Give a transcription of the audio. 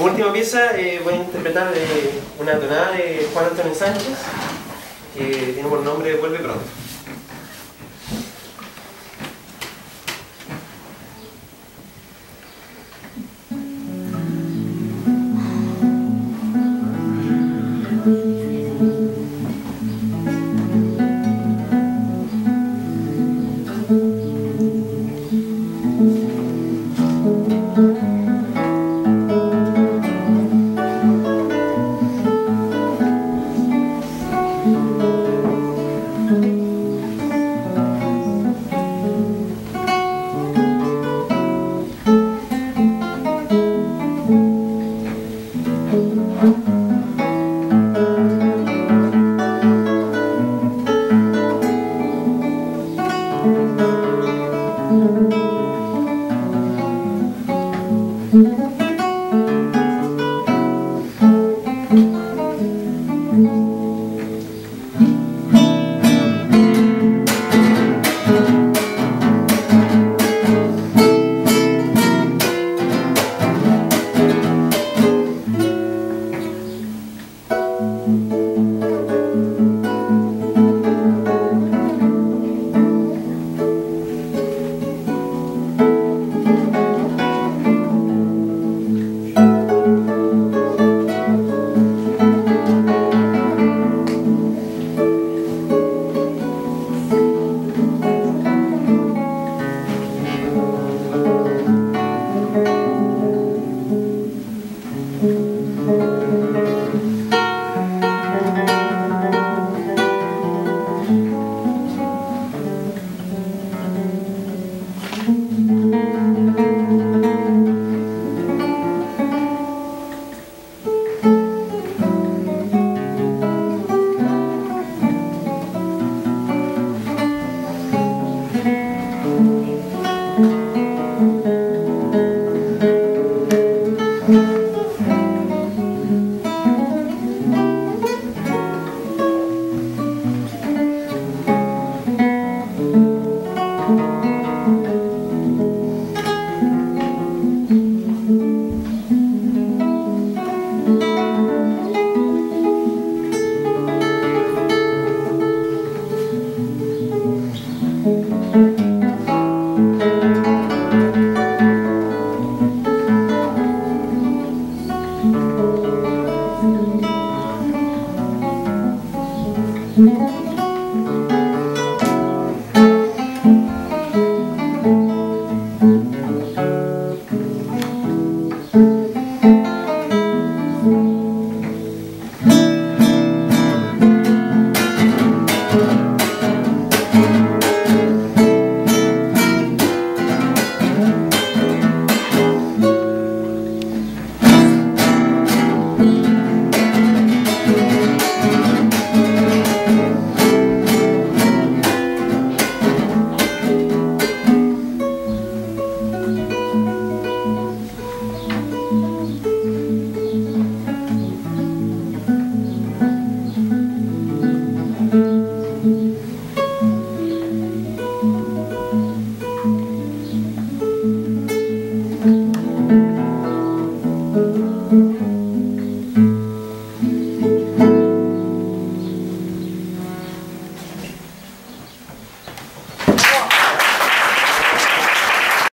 como última pieza eh, voy a interpretar eh, una tonada de Juan Antonio Sánchez que tiene por nombre Vuelve pronto. Mm-hmm.